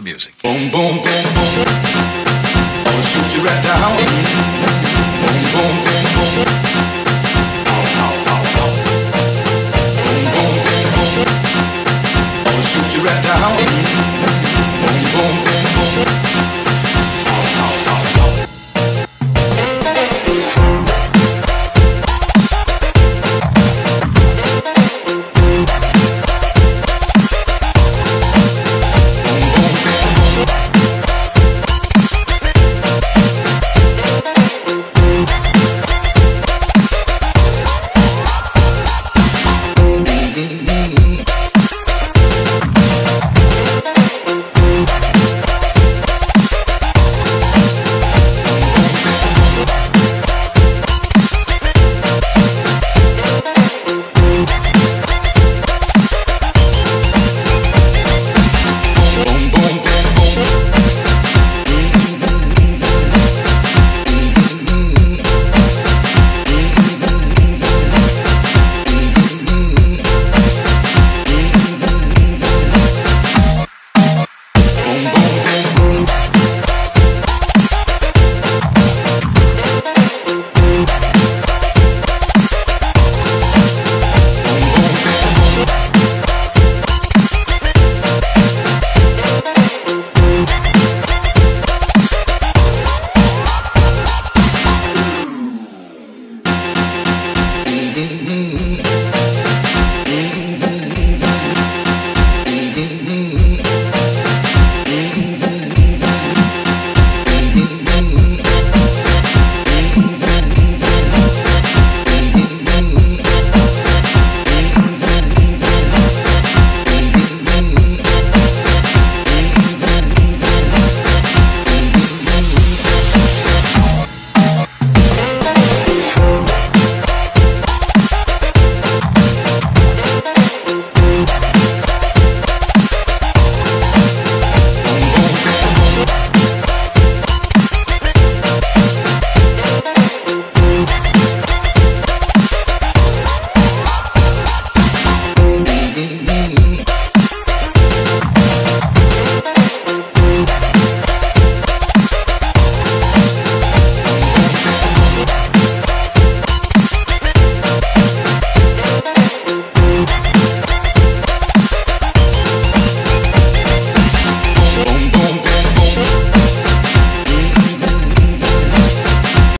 The music. Boom, boom, boom, boom. I'll shoot you right down.